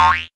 Bye.